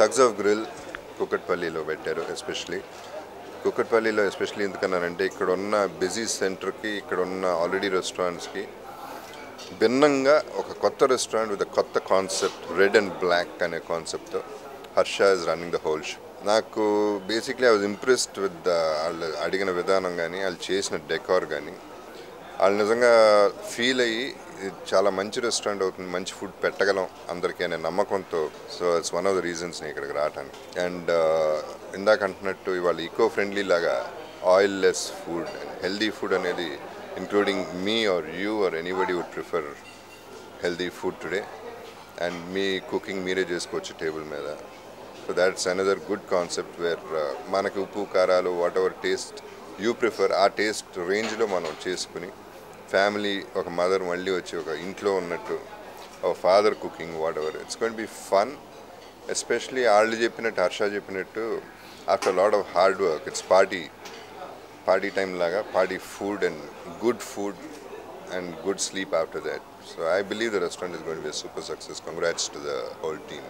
Thugs of grill కుకట్పల్లిలో పెట్టారు especially కుకట్పల్లిలో especially ఎందుకన్నానంటే ఇక్కడ ఉన్న బిజీ సెంటర్కి ఇక్కడ ఉన్న ఆల్రెడీ రెస్టారెంట్స్కి భిన్నంగా ఒక కొత్త రెస్టారెంట్ విత్ కొత్త కాన్సెప్ట్ రెడ్ అండ్ బ్లాక్ అనే కాన్సెప్ట్తో Harsha is running the whole show నాకు basically I was impressed with the వాళ్ళు అడిగిన విధానం కానీ వాళ్ళు చేసిన డెకార్ కానీ వాళ్ళు నిజంగా ఫీల్ అయ్యి ఇది చాలా మంచి రెస్టారెంట్ అవుతుంది మంచి ఫుడ్ పెట్టగలం అందరికీ అనే నమ్మకంతో. So it's one of the reasons నేను ఇక్కడికి రావటానికి. అండ్ uh, ఇందాక అంటున్నట్టు ఇవాళ ఈకో ఫ్రెండ్లీ లాగా oil less food healthy food అనేది including me are you or anybody would prefer healthy food today and me cooking మీరే చేసుకోవచ్చు టేబుల్ మీద. So that's another good concept where మనకి ఉప్పు కారాలు whatever taste you prefer ఆ taste రేంజ్లో మనం చేసుకుని ఫ్యామిలీ ఒక మదర్ మళ్ళీ వచ్చి ఒక ఇంట్లో ఉన్నట్టు ఒక father cooking whatever it's gonna be fun especially వాళ్ళు చెప్పినట్టు హర్ష చెప్పినట్టు after lot of hard work it's party party time లాగా party food and good food and good sleep after that so I believe the restaurant is gonna be super success congrats to the whole team